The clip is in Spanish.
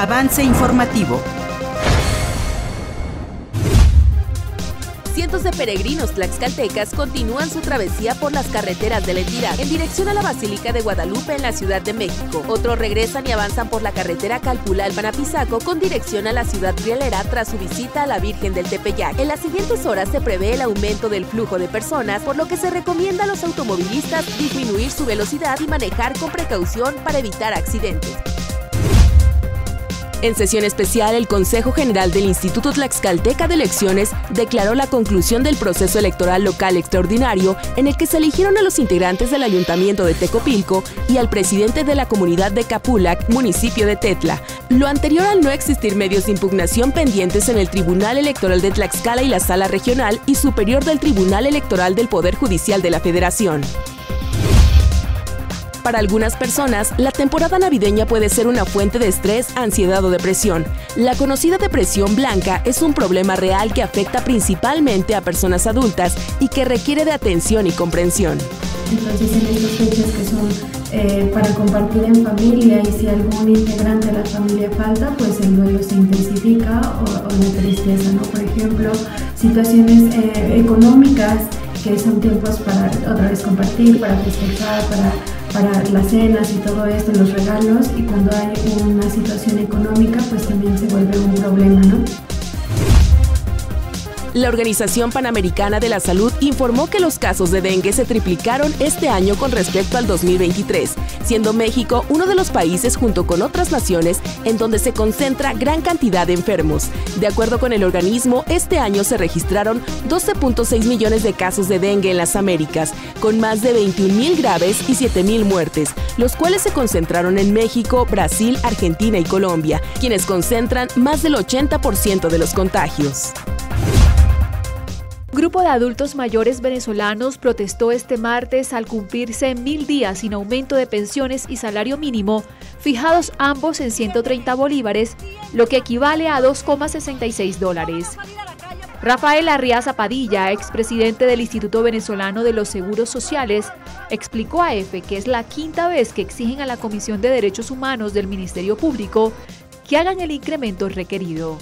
Avance informativo. Cientos de peregrinos tlaxcaltecas continúan su travesía por las carreteras de la entidad en dirección a la Basílica de Guadalupe en la Ciudad de México. Otros regresan y avanzan por la carretera Calpulalpan-Apizaco con dirección a la ciudad rielera tras su visita a la Virgen del Tepeyac. En las siguientes horas se prevé el aumento del flujo de personas, por lo que se recomienda a los automovilistas disminuir su velocidad y manejar con precaución para evitar accidentes. En sesión especial, el Consejo General del Instituto Tlaxcalteca de Elecciones declaró la conclusión del proceso electoral local extraordinario en el que se eligieron a los integrantes del Ayuntamiento de Tecopilco y al presidente de la comunidad de Capulac, municipio de Tetla. Lo anterior al no existir medios de impugnación pendientes en el Tribunal Electoral de Tlaxcala y la Sala Regional y Superior del Tribunal Electoral del Poder Judicial de la Federación. Para algunas personas, la temporada navideña puede ser una fuente de estrés, ansiedad o depresión. La conocida depresión blanca es un problema real que afecta principalmente a personas adultas y que requiere de atención y comprensión. Entonces en estas fechas que son eh, para compartir en familia y si algún integrante de la familia falta, pues el duelo se intensifica o, la tristeza, ¿no? Por ejemplo, situaciones eh, económicas que son tiempos para otra vez compartir, para festejar, para para las cenas y todo esto, los regalos, y cuando hay una situación económica, pues también se vuelve un problema, ¿no? La Organización Panamericana de la Salud informó que los casos de dengue se triplicaron este año con respecto al 2023, siendo México uno de los países junto con otras naciones en donde se concentra gran cantidad de enfermos. De acuerdo con el organismo, este año se registraron 12.6 millones de casos de dengue en las Américas, con más de 21 mil graves y 7 mil muertes, los cuales se concentraron en México, Brasil, Argentina y Colombia, quienes concentran más del 80% de los contagios. Grupo de adultos mayores venezolanos protestó este martes al cumplirse mil días sin aumento de pensiones y salario mínimo, fijados ambos en 130 bolívares, lo que equivale a 2,66 dólares. Rafael Arriaza Padilla, expresidente del Instituto Venezolano de los Seguros Sociales, explicó a EFE que es la quinta vez que exigen a la Comisión de Derechos Humanos del Ministerio Público que hagan el incremento requerido.